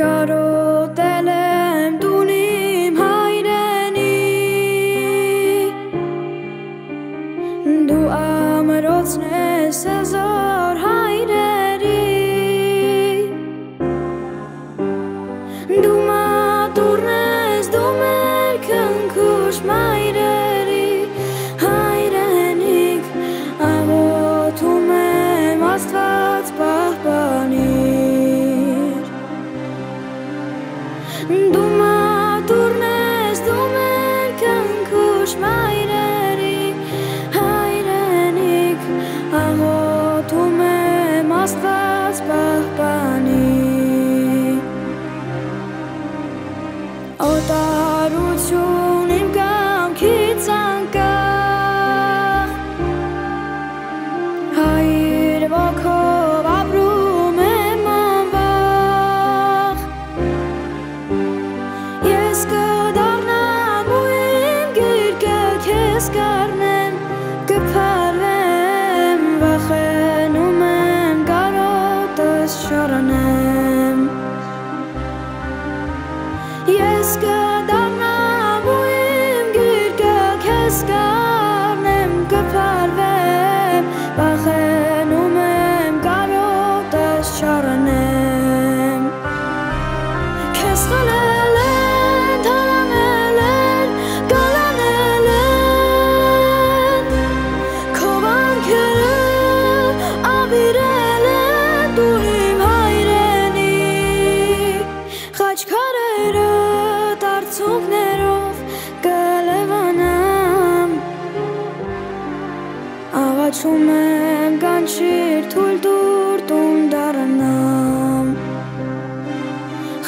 Կարոտել եմ տուն իմ հայրենի Դու ամրոցն ես զոր հայրերի Դու մատուրն ես, դու մեր քնքուշ մայրենի օտարություն Աչքարերը տարցունքներով կլևանամ Ավաչում եմ կանչիր թուլ դուրտում դառնամ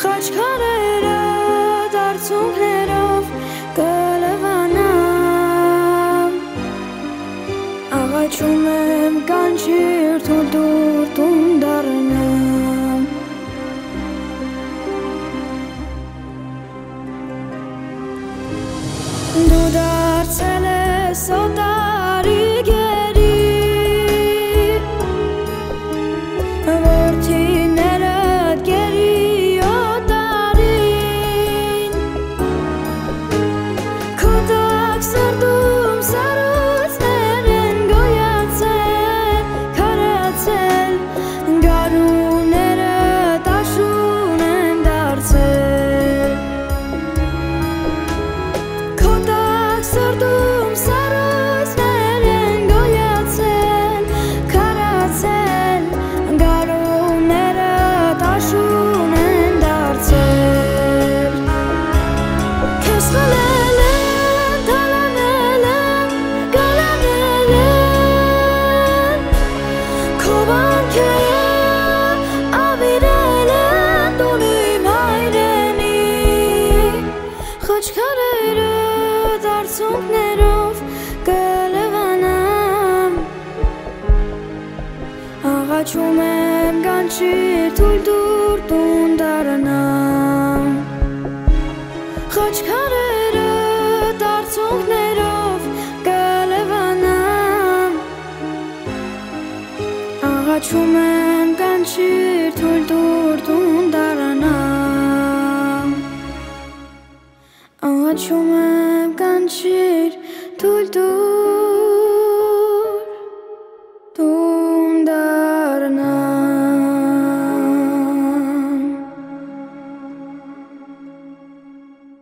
Խաչքարերը դարձել է սոտա Ոչքարերը դարձունքներով կլվանամ Աղաչում եմ գանչիր թույլ դու Կոչում եմ կանչիր թույլ դուր դուն դարանամ Աչում եմ կանչիր թույլ դուր դու